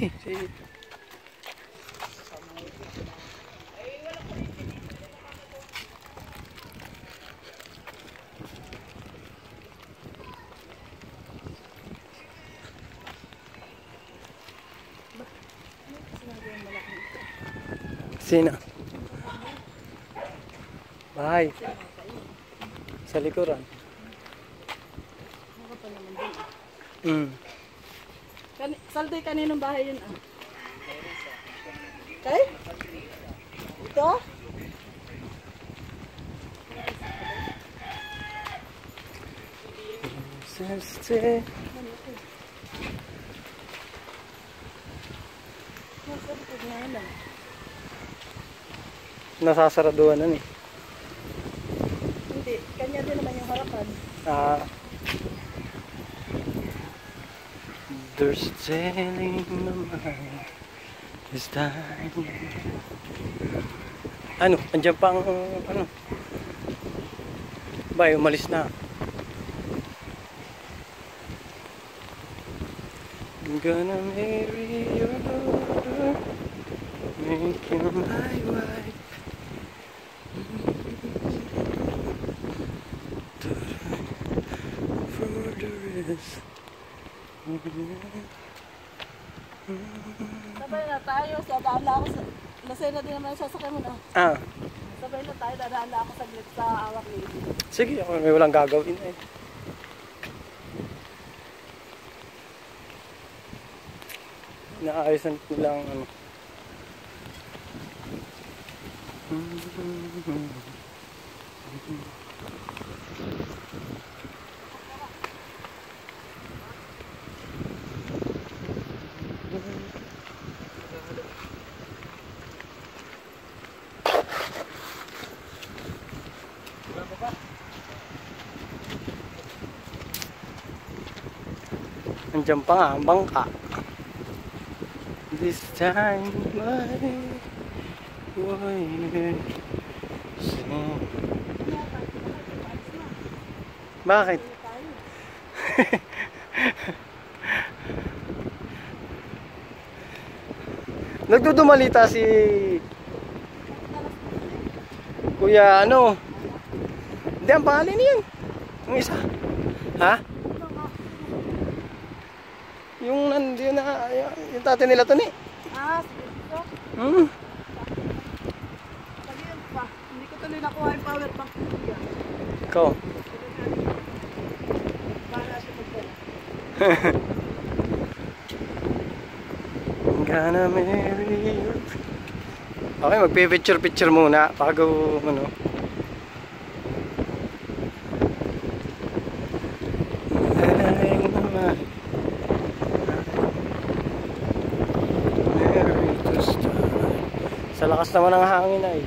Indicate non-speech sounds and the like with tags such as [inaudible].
Eh, si... Sino? Bahay. Sa likuran. Din. Mm. Kan Saldoy, kaninong bahay yun ah? Kay? Ito? Seste. Nasa likod nga lang. Nasasaraduhan na ni. Hindi, kanya din naman yung harapan. Ah. There's a telling my mind is dying. Ano? Andiyan pa ang ano? Bay, umalis na. I'm gonna marry your daughter, make you my wife. For the rest. Sabay na tayo, dadaan na ako sa... Lasay na din naman yung sasakyan mo na. Ah, Sabay na tayo, dadaan na ako saglit sa awak lady. sige, ako may walang gagawin eh. Naayos na nila ang ano. Andiyan pa nga ang bangka. This time my warrior. Bakit? [laughs] Nagdudumalita si Kuya ano? Hindi, ang pangalan niyan. Yung isa. Ha? Yung nandiyo na, yung, yung tate nila to ni. Ah, sige. So, Hmm. lagi yun pa. Hindi ko tuloy nakuha yung power bank ko yan. Ikaw. Bahala siya magdala. [laughs] I'm gonna marry you. Okay, magpipicture-picture muna bago ano. Ay, naman. Marry to start. Sa lakas naman ng hangin ay.